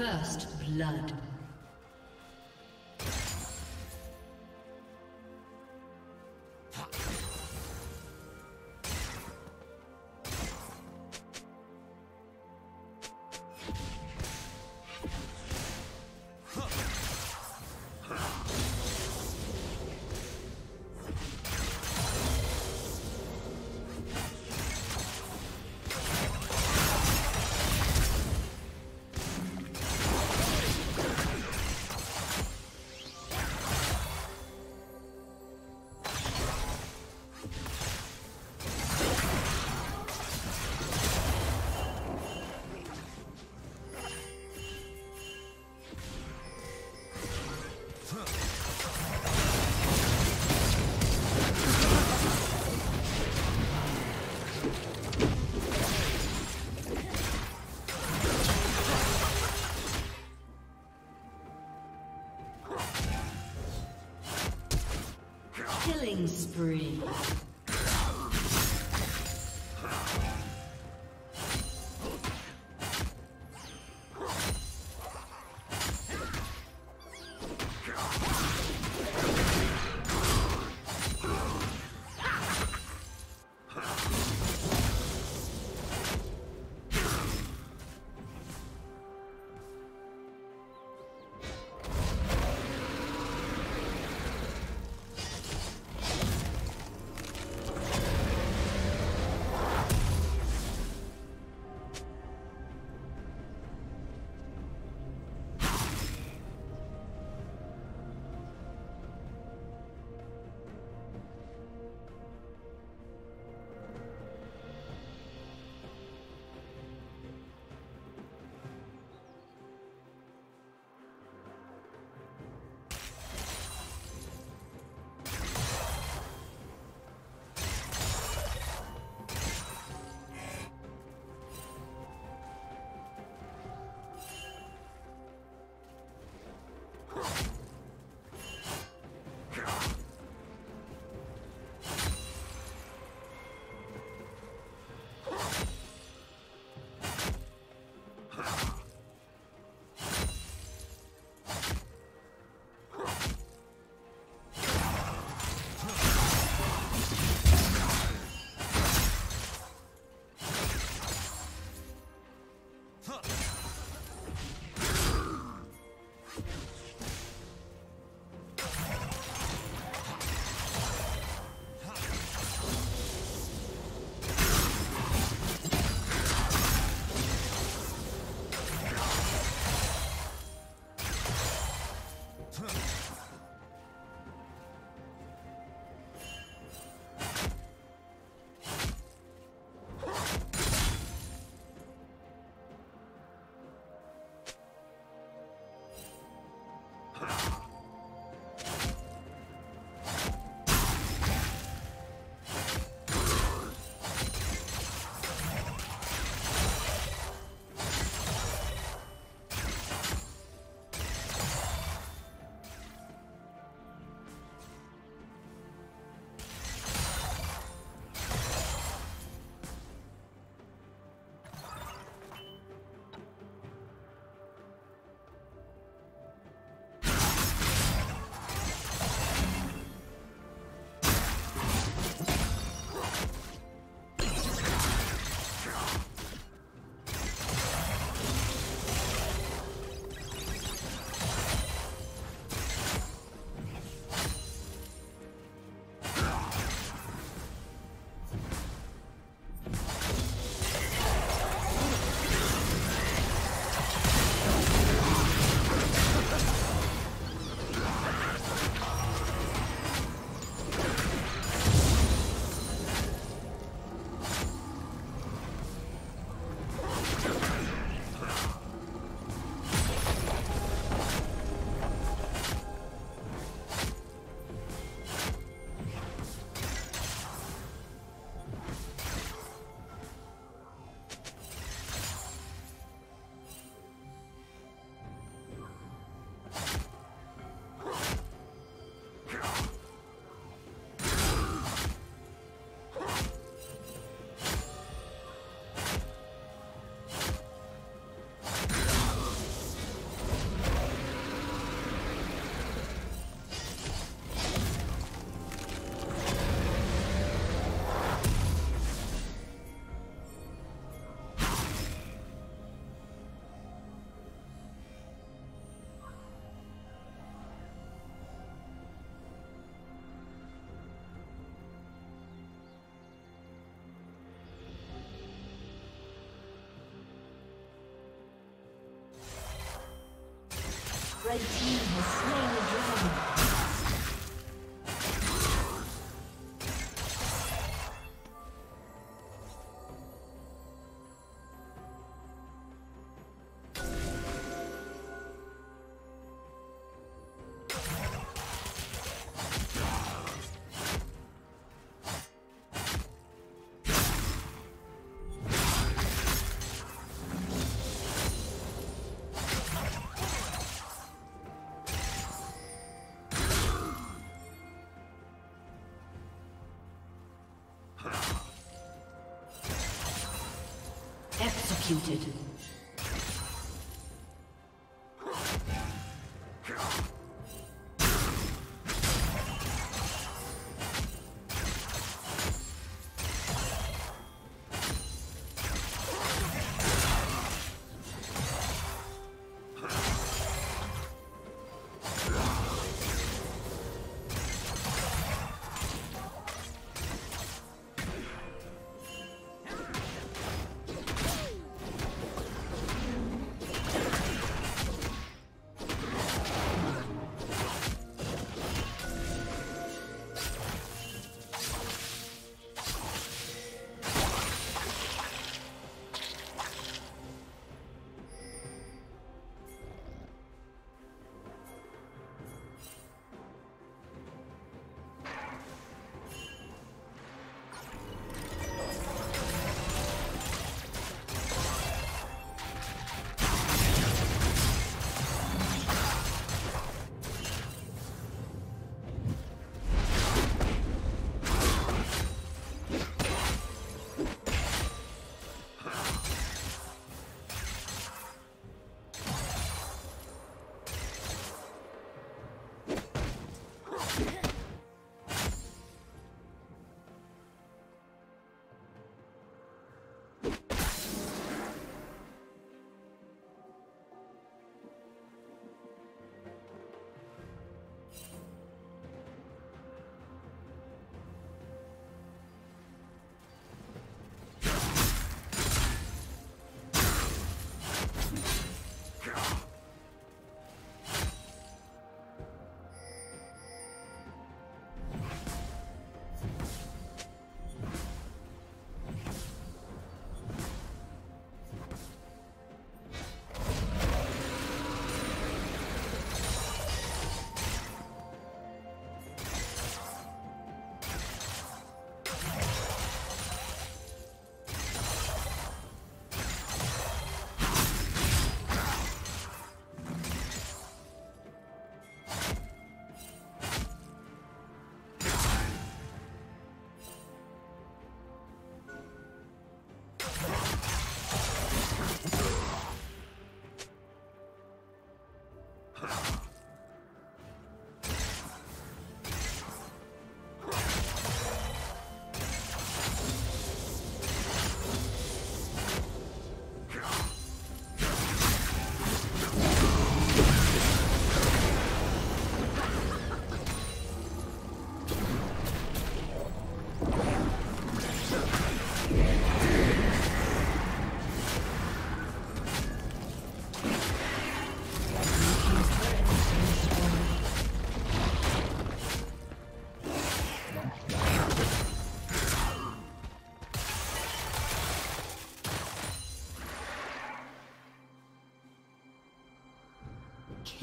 First blood. Red team has slain Executed.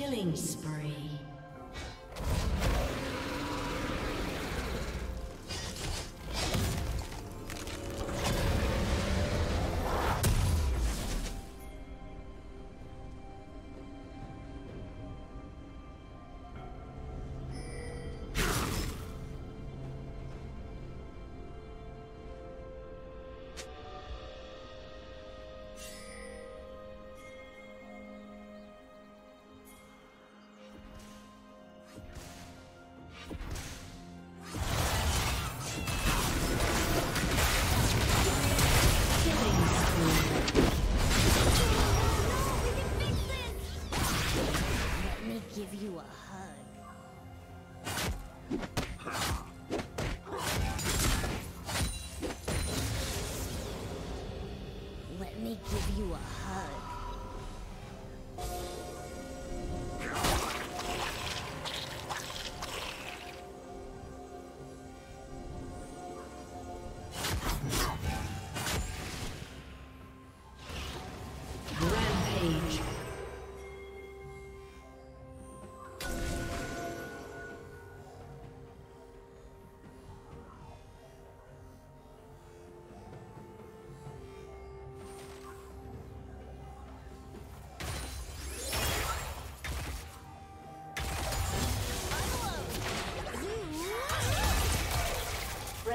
Killing spree.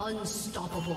Unstoppable.